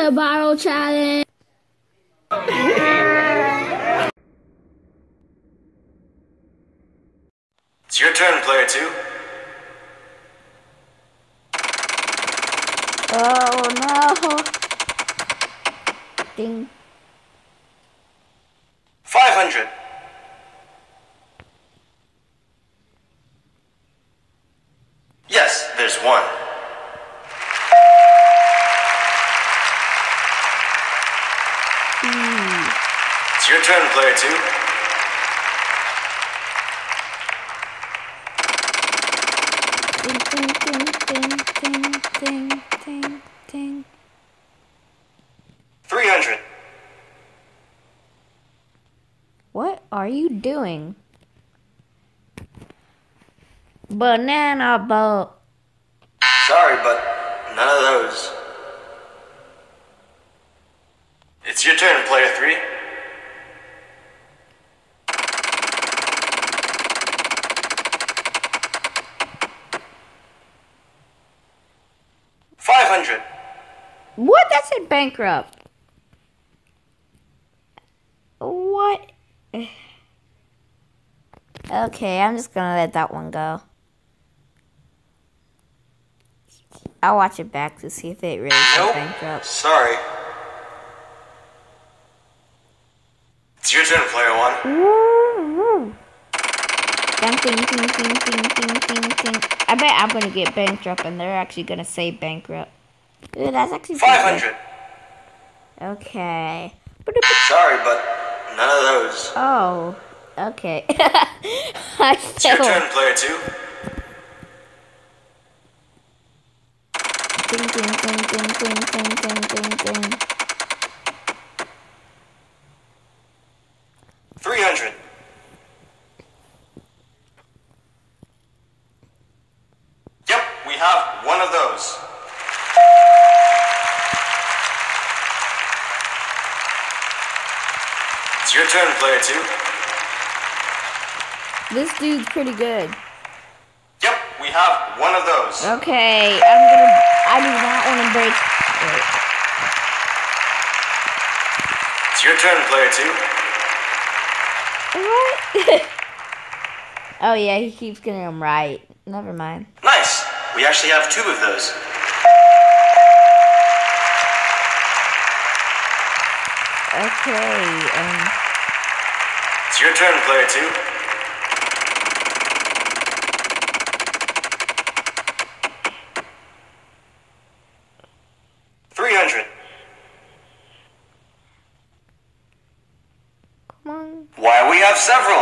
The bottle challenge. It's your turn, player two. Oh no. Ding. 500. Yes, there's one. It's your turn, player two. Ding, ding, ding, ding, ding, ding, ding, ding. 300. What are you doing? Banana boat. Sorry, but none of those. It's your turn, player three. Five hundred. What? That said bankrupt. What? Okay, I'm just gonna let that one go. I'll watch it back to see if it really Nope. bankrupt. Sorry. It's your turn, player one. Woo, woo. Ding, ding, ding, ding, ding, ding, ding, ding. I bet I'm gonna get bankrupt and they're actually gonna say bankrupt. Ooh, that's actually pretty Five good. hundred. Okay. Sorry, but none of those. Oh, okay. I It's your still. turn, player two. Ding, ding, ding, ding, ding, ding, ding, ding, ding. Three hundred. Yep, we have one of those. Your turn, player two. This dude's pretty good. Yep, we have one of those. Okay, I'm gonna. I do not want to break. Wait. It's your turn, player two. What? oh yeah, he keeps getting them right. Never mind. Nice. We actually have two of those. Okay. Um. It's your turn, player two. Three hundred. Come on. Why, we have several.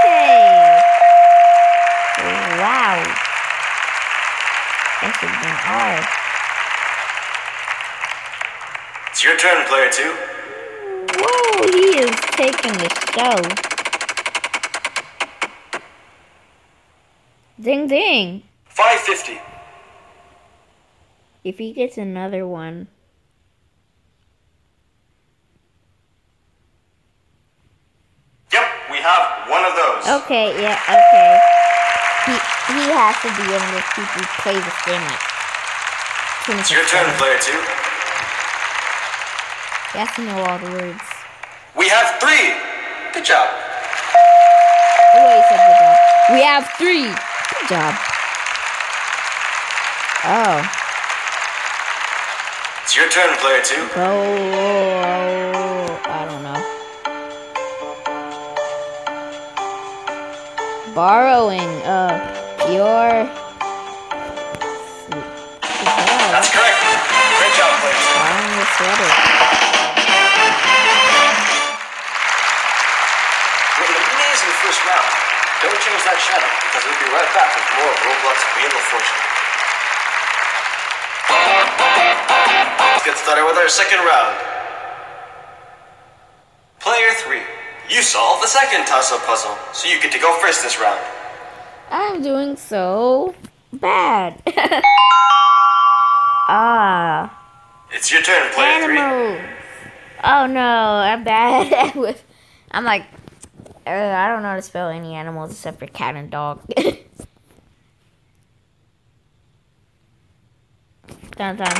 Okay. Wow. Should have been all. It's your turn, player two. He is taking the show. Ding ding. Five fifty. If he gets another one. Yep, we have one of those. Okay, yeah, okay. He he has to be of those people who play this game like It's your turn, 24/7. player two. He has to know all the words. We have three. Good job. Oh, wait, said good job. We have three. Good job. Oh. It's your turn, player two. Oh, I don't know. Borrowing uh your That's correct. Great job, player two. borrowing your sweater. Don't change that channel because we'll be right back with more of Roblox Wheel of Fortune. Let's get started with our second round. Player three, you solved the second toss-up puzzle, so you get to go first this round. I'm doing so bad. ah, It's your turn, player three. animals. Oh no, I'm bad with. I'm like, uh, I don't know how to spell any animals except for cat and dog. Dun dun.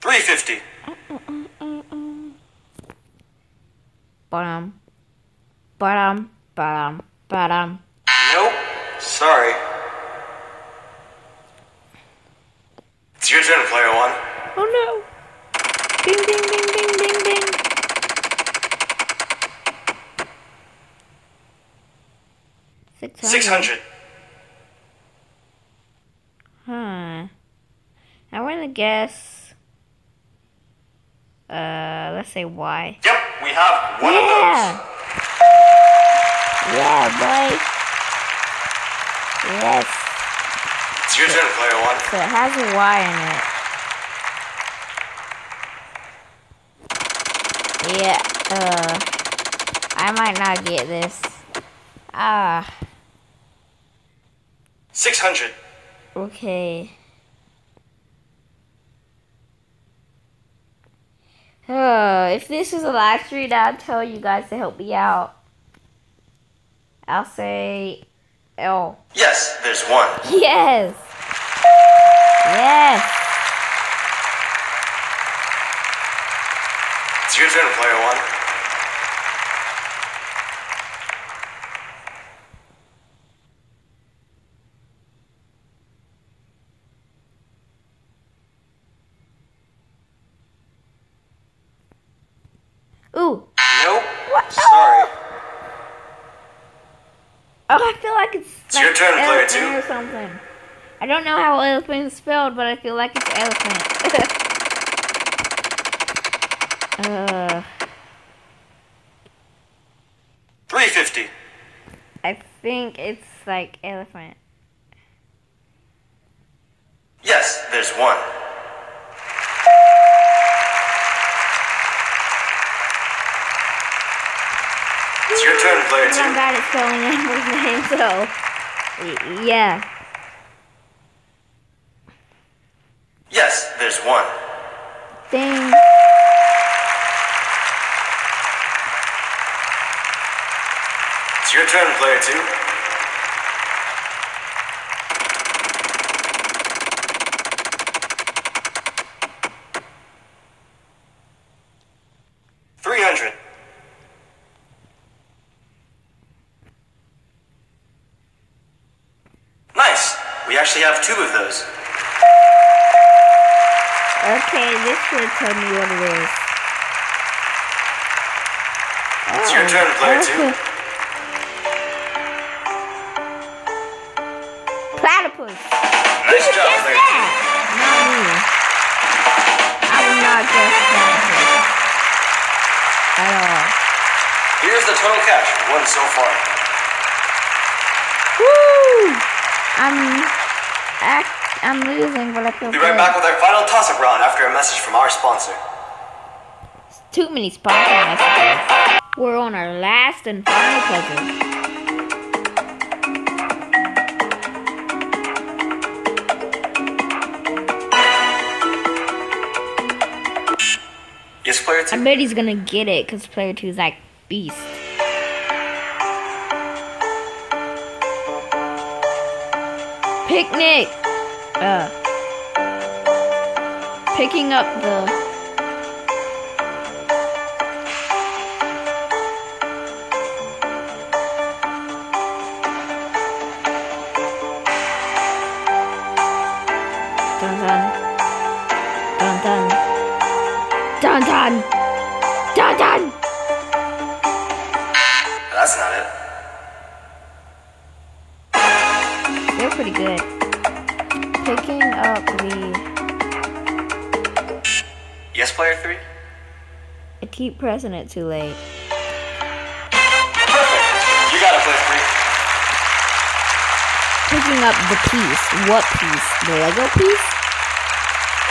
Three fifty. Ba-dum. Ba-dum. Ba-dum. Ba-dum. Nope. Sorry. It's your turn, player one. Oh no! Ding ding ding ding ding ding. Six hundred. Huh. I want to guess. Uh, let's say Y. Yep, we have one yeah. of Yeah, boy. Yes. It's your turn, player one. So it has a Y in it. Yeah. Uh, I might not get this. Ah. Six hundred. Okay. Uh, if this is a live stream, I'll tell you guys to help me out. I'll say L. Yes, there's one. Yes. Yes. It's your turn, player one. Ooh. Nope. What? Sorry. Oh, I feel like it's. It's your turn, player two. Or something. I don't know how elephant is spelled, but I feel like it's elephant. uh, Three fifty. I think it's like elephant. Yes, there's one. It's your turn, player I'm two. bad at spelling animals' names, so yeah. Yes, there's one. Ding. It's your turn, player two. Three hundred. Nice. We actually have two of those. Okay, this should tell me what it is. It's your turn, player two. Platypus. Nice job, player two. Not me. I would not guess platypus. At all. Here's the total cash won so far. Woo! I'm, act, I'm losing, but I feel Be right good. back with our final toss-up round after a message from our sponsor. Too many sponsor messages. We're on our last and final puzzle. Yes, player two. I bet he's gonna get it because player two is like beast. Picnic. Uh. Picking up the. Pressing it too late. Perfect. You got it. Picking up the piece. What piece? The Lego piece?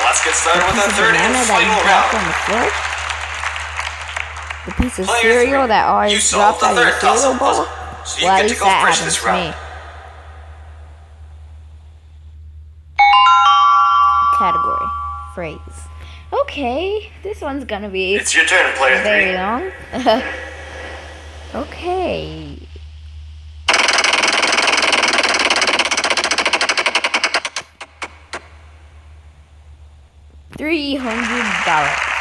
Let's get The started with piece our of third and that final dropped round. on the floor? The piece of Player cereal three, that always dropped the out of your third cereal bowl? so well, at least that happens to round. me. Category. Phrase. Okay, this one's gonna be. It's your turn, player very three. long. okay. Three hundred dollars.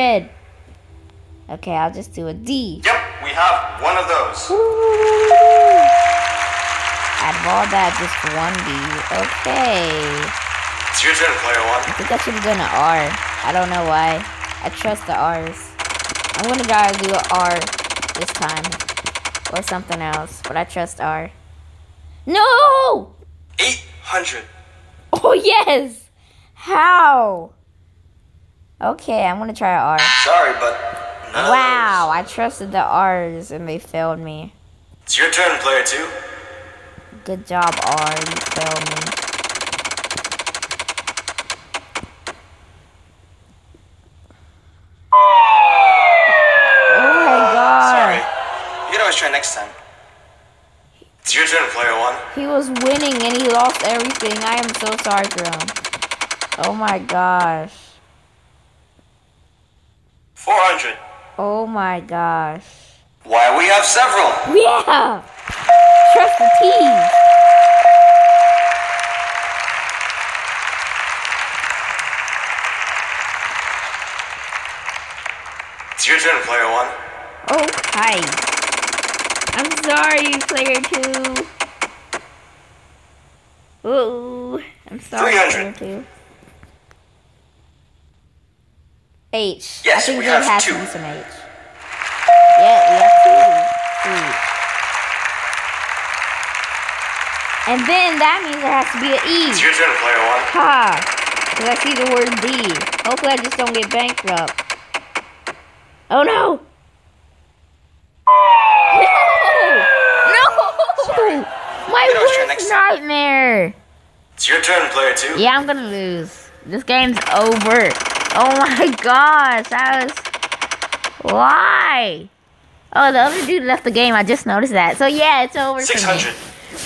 300. 900. Okay, I'll just do a D. Yep, we have one of those. Out of all that, just one D. Okay. It's your turn, player one. I think I should have done an R. I don't know why. I trust the R's. I'm gonna try to do an R this time. Or something else. But I trust R. No! 800. Oh, yes! How? Okay, I'm gonna try R. Sorry, but Wow, I trusted the R's and they failed me. It's your turn, player two. Good job, R. You failed me. Oh my god. Sorry. You can always try next time. It's your turn, player one. He was winning and he lost everything. I am so sorry for him. Oh my gosh. 400. Oh my gosh. Why, we have several. Yeah! Trust the team. It's your turn, player one. Oh, okay. I'm sorry, player two. Ooh, I'm sorry, 300. player two. H. Yes, I think we there have has two. to be some H. Yeah, we have two. Sweet. And then that means there has to be an E. It's your turn, player one. Ha! Because I see the word D. Hopefully I just don't get bankrupt. Oh no! No! No! My worst nightmare! It's your turn, player two. Yeah, I'm gonna lose. This game's over. Oh my gosh, that was... Why? Oh, the other dude left the game. I just noticed that. So yeah, it's over for me. 600.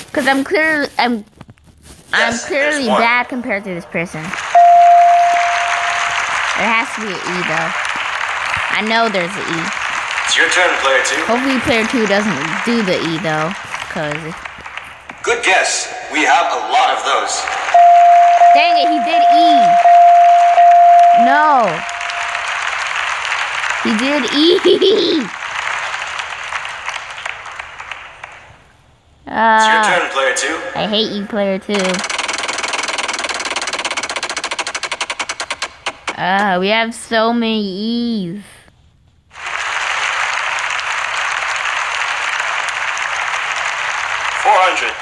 Because I'm clearly... I'm... I'm clearly bad compared to this person. There has to be an E though. I know there's an E. It's your turn, player two. Hopefully player two doesn't do the E though. Cause Good guess. We have a lot of those. dang it, he did E. No. He did E. It's your Uh, turn, player two. I hate you, player two. Uh, we have so many E's. Four hundred.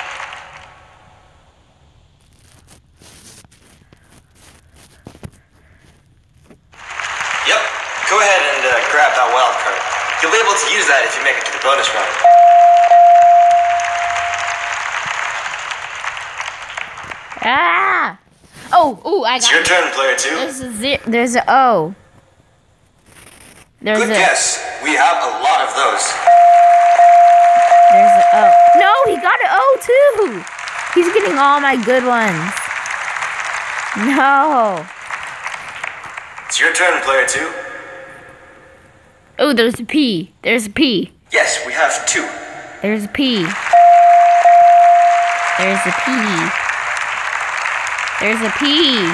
Yep. Go ahead and uh, grab that wild card. You'll be able to use that if you make it to the bonus round. Ah! Oh, oh, I It's got your turn, player two. There's a Z, there's a O. There's Good a guess. We have a lot of those. there's a O. No, he got an O too. He's getting all my good ones. No. It's your turn, player two. Oh, there's a P. There's a P. Yes, we have two. There's a P. There's a P. There's a P.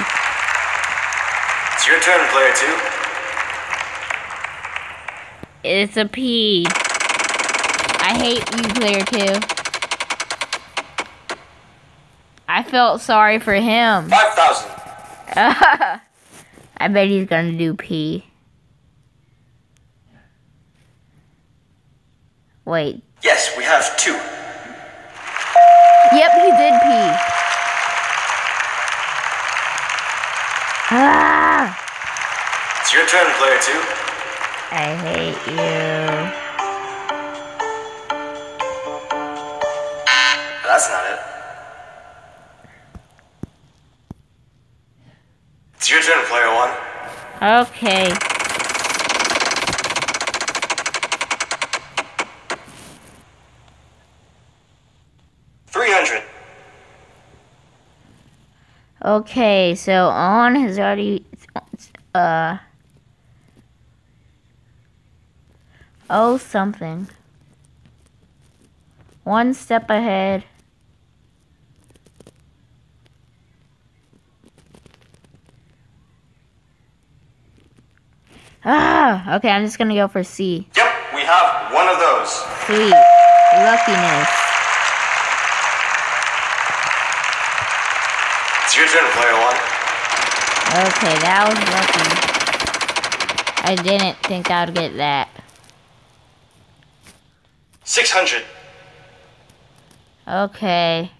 It's your turn, player two. It's a P. I hate you, player two. I felt sorry for him. Five thousand. I bet he's gonna do P. Wait. Yes, we have two. Yep, he did pee. Ah! It's your turn, player two. I hate you. That's not it. It's your turn, player one. Okay. Okay, so on has already uh oh something. One step ahead. Ah, okay, I'm just gonna go for C. Yep, we have one of those. Sweet. Luckiness. Your turn, player one. Okay, that was lucky. I didn't think I'd get that. 600. Okay.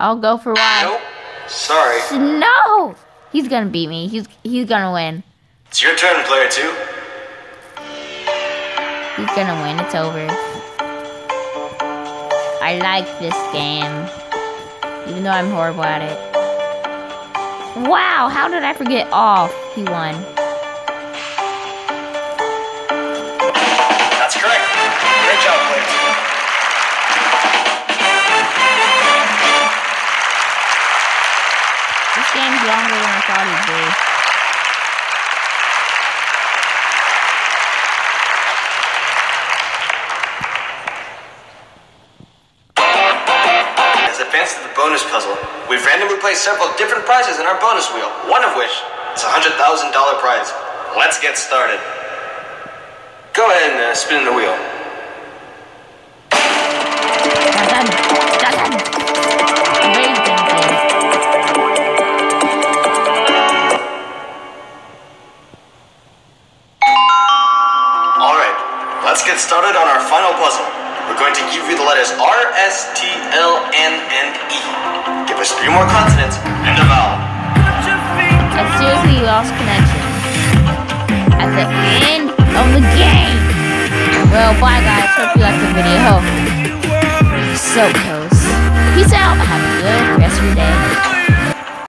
I'll go for one. Nope. Sorry. No! He's gonna beat me. He's he's gonna win. It's your turn, player two. He's gonna win. It's over. I like this game. Even though I'm horrible at it. Wow, how did I forget off? He won. Bonus wheel, one of which is a $100,000 prize. Let's get started. Go ahead and uh, spin the wheel.